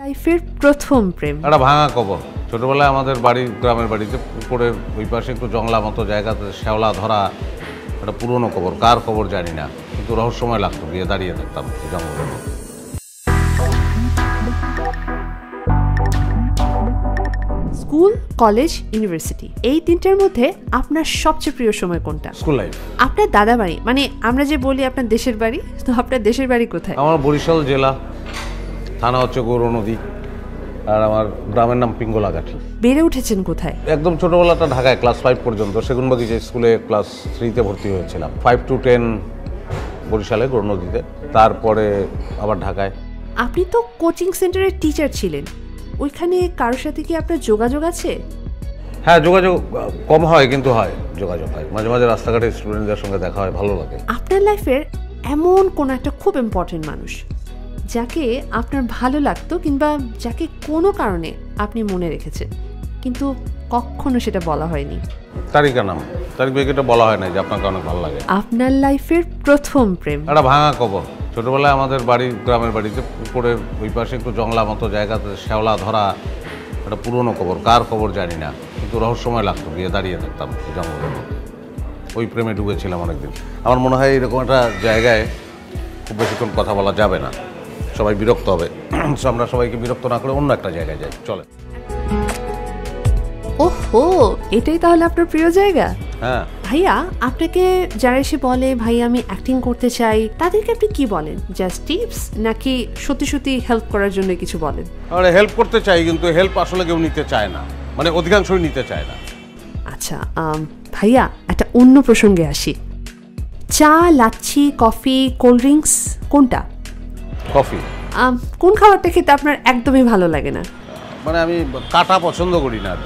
লাইফের প্রথম প্রেম। একটা ভাঙা কবর। ছোটবেলায় আমাদের বাড়ি গ্রামের বাড়িতে পুকুরের ওই পাশে একটু জংলা মতো জায়গাতে শ্যাওলা ধরা একটা পুরনো কবর। কার কবর জানি না কিন্তু রহস্যময় লাগতো গিয়ে দাঁড়িয়ে থাকতাম জঙ্গলে স্কুল কলেজ ইউনিভার্সিটি এই তিনটার মধ্যে আপনার সবচেয়ে প্রিয় সময় কোনটা? School life. আপনার দাদা বাড়ি মানে আমরা যে বলি আপনার দেশের বাড়ি তো আপনার দেশের বাড়ি কোথায়? আমার বরিশাল জেলা। থানা হচ্ছে গৌর নদী আর আমার গ্রামের নাম পিঙ্গলাগাঠি বেড়ে উঠেছেন কোথায়? একদম ছোটোবেলাটা ঢাকায় ক্লাস ফাইভ পর্যন্ত। সেগুনবাগিচা স্কুলে ক্লাস থ্রিতে ভর্তি হয়েছিলাম। ফাইভ টু টেন বরিশালে গৌর নদীতে। তারপরে আবার ঢাকায়। আপনি তো কোচিং সেন্টারের টিচার ছিলেন। ওইখানে কারোর সাথে কি আপনার যোগাযোগ আছে? হ্যাঁ যোগাযোগ কম হয় কিন্তু হয়। যোগাযোগ হয়। মাঝে মাঝে রাস্তাঘাটে স্টুডেন্টদের সঙ্গে দেখা হয় ভালো লাগে। আপনার লাইফের এমন কোনো একটা খুব ইম্পর্টেন্ট মানুষ। যাকে আপনার ভালো লাগতো কিংবা যাকে কোনো কারণে আপনি মনে রেখেছেন কিন্তু কখনো সেটা বলা হয়নি। তারিকা নাম। তারিক ভাইকে এটা বলা হয় না যে আপনাকে অনেক ভালো লাগে। আপনার লাইফের প্রথম প্রেম। একটা ভাঙা কবর। ছোটবেলায় আমাদের বাড়ি গ্রামের বাড়িতে পুকুরের ওই পাশে একটু জংলা মতো জায়গাতে শ্যাওলা ধরা একটা পুরনো কবর। কার কবর জানি না কিন্তু রহস্যময় লাগতো গিয়ে দাঁড়িয়ে থাকতাম এই জঙ্গলে। ওই প্রেমে ঢুকেছিলাম অনেকদিন। আমার মনে হয় এরকম একটা জায়গায় খুব বেশিক্ষণ কথা বলা যাবে না। সবাই বিরক্ত হবে। আমরা সবাইকে বিরক্ত না করে অন্য একটা জায়গায় যাই। চলে ওহো এটাই তাহলে আপনার প্রিয় জায়গা? হ্যাঁ। ভাইয়া আপনাকে যারা এসে বলে ভাই আমি অ্যাক্টিং করতে চাই তাদেরকে আপনি কি বলেন? জাস্ট টিপস নাকি সত্যি সত্যি হেল্প করার জন্য কিছু বলেন? আর হেল্প করতে চাই কিন্তু হেল্প আসলে কেউ নিতে চায় না। মানে অধিকাংশই নিতে চায় না। আচ্ছা ভাইয়া একটা অন্য প্রসঙ্গে আসি। চা লাচ্ছি কফি কোল্ড ড্রিঙ্কস কোনটা? কফি। আম, কোন খাবারটা খেতে আপনার একদমই ভালো লাগে না? মানে আমি কাটা পছন্দ করি না আর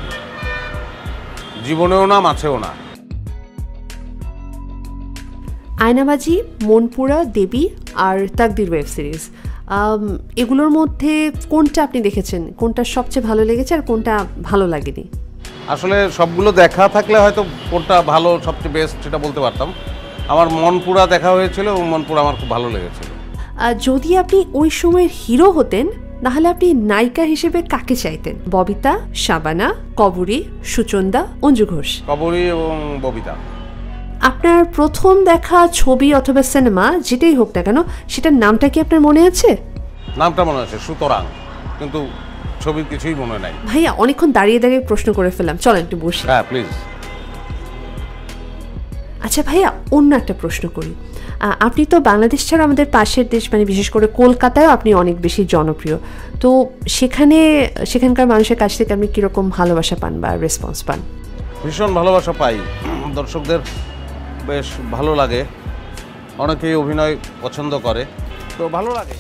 জীবনেও না মাছেও না। আয়নাবাজি মনপুরা দেবী আর তাকদির ওয়েব সিরিজ। এগুলোর মধ্যে কোনটা আপনি দেখেছেন? কোনটা সবচেয়ে ভালো লেগেছে আর কোনটা ভালো লাগেনি? আসলে সবগুলো দেখা থাকলে হয়তো কোনটা ভালো সবচেয়ে বেস্ট সেটা বলতে পারতাম। আমার মনপুরা দেখা হয়েছিল এবং মনপুরা আমার খুব ভালো লেগেছিল। যদি আপনি ওই সময়ের হিরো হতেন তাহলে আপনি নায়িকা হিসেবে কাকে চাইতেন? ববিতা শাবানা কবরী সুচন্দা অঞ্জু ঘোষ? কবরী এবং ববিতা। আপনার প্রথম দেখা ছবি অথবা সিনেমা যেটাই হোক না কেন সেটার নামটা কি আপনার মনে আছে? নামটা মনে আছে সুতরাং। কিন্তু ছবির কিছুই মনে নাই। ভাইয়া অনেকক্ষণ দাঁড়িয়ে দাঁড়িয়ে প্রশ্ন করে ফেললাম। চলো একটু বসি। হ্যাঁ প্লিজ আচ্ছা ভাইয়া, অন্য একটা প্রশ্ন করি। আপনি তো বাংলাদেশ ছাড়া আমাদের পাশের দেশ মানে বিশেষ করে কলকাতায়ও আপনি অনেক বেশি জনপ্রিয়। তো সেখানে, সেখানকার মানুষের কাছ থেকে আপনি কীরকম ভালোবাসা পান বা রেসপন্স পান? ভীষণ ভালোবাসা পাই। দর্শকদের বেশ ভালো লাগে। অনেকেই অভিনয় পছন্দ করে। তো ভালো লাগে।